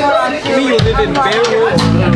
We live in Beirut.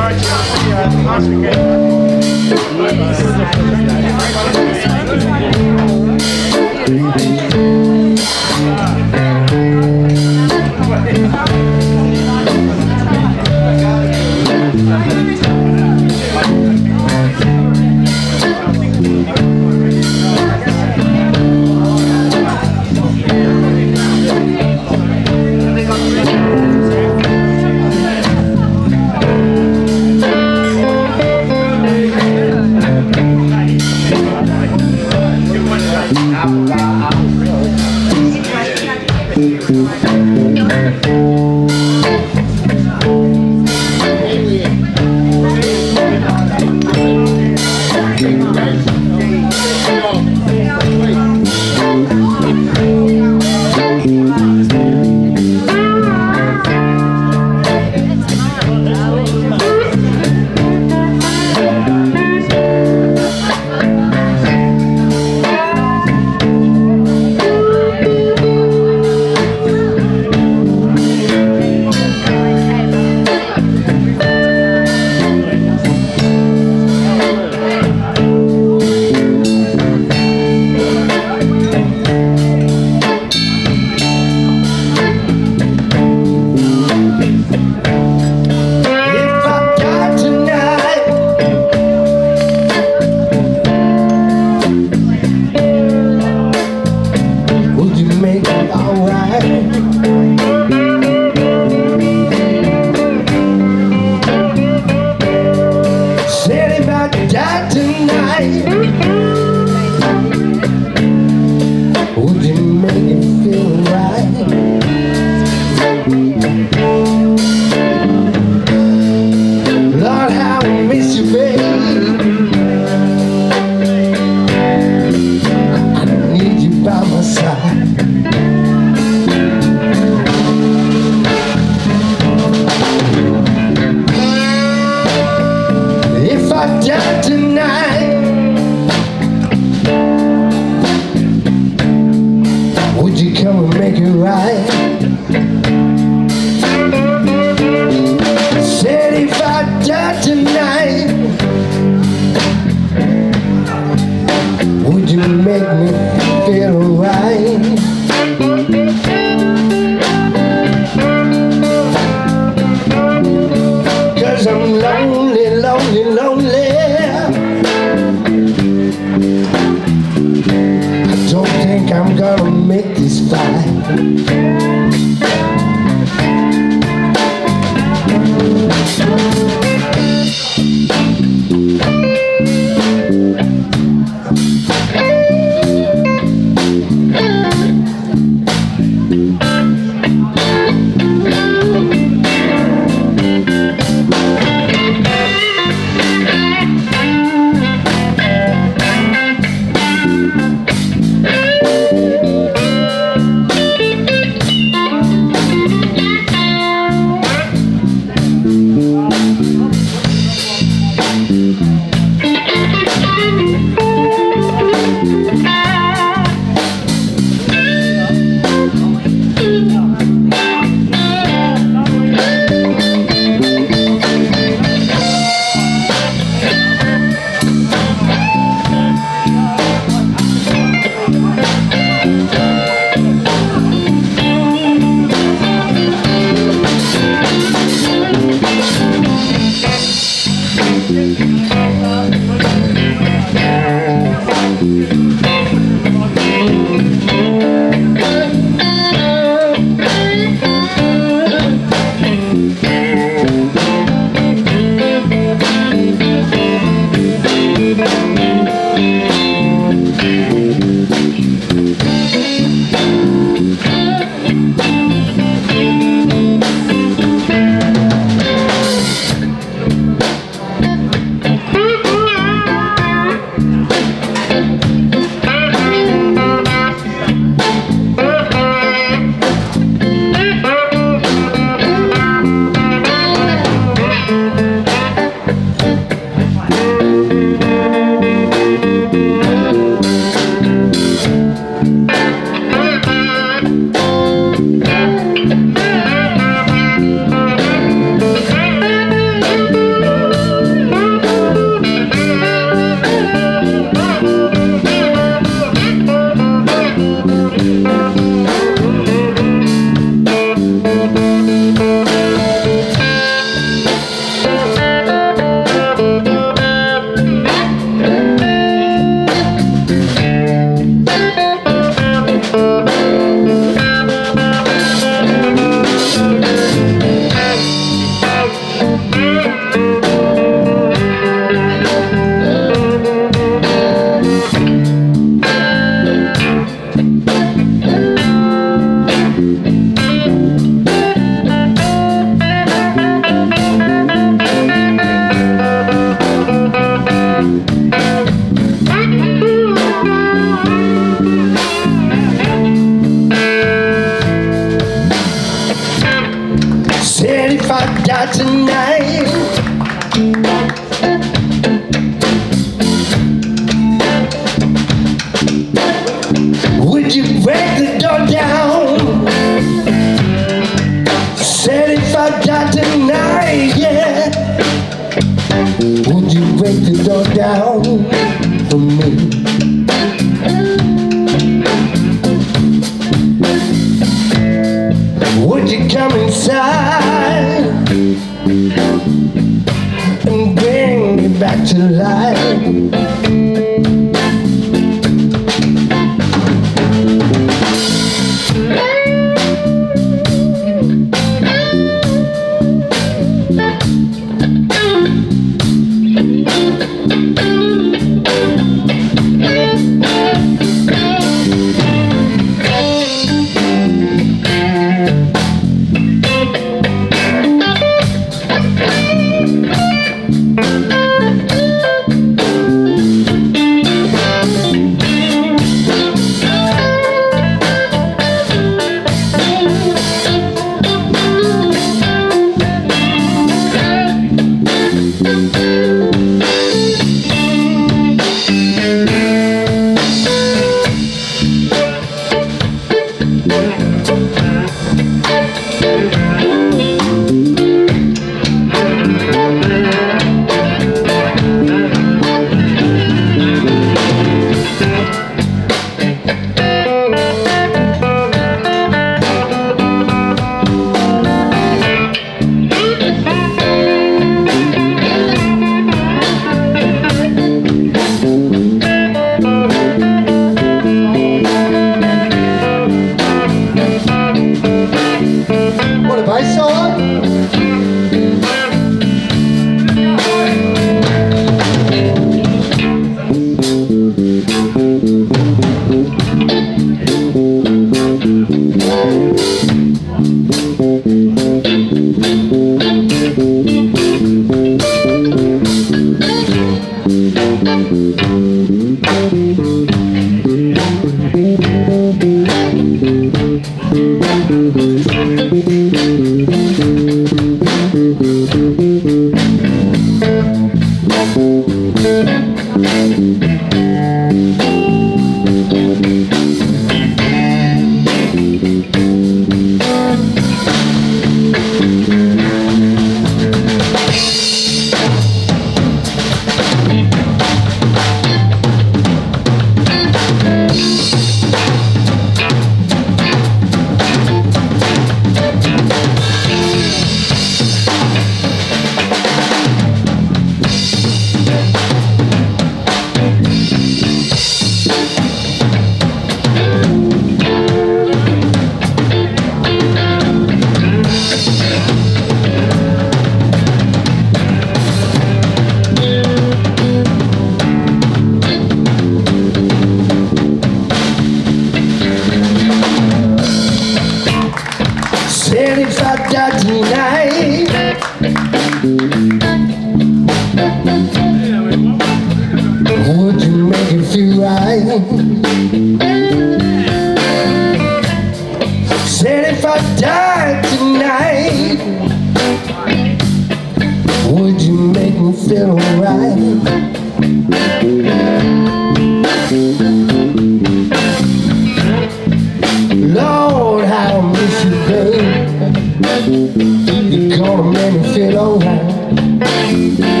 You gonna make me feel alright.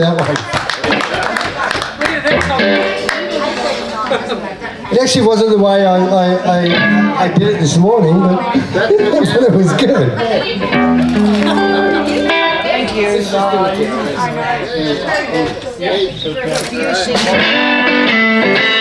That one. It actually wasn't the way I, I, I, I did it this morning, but, but it was good. Thank you.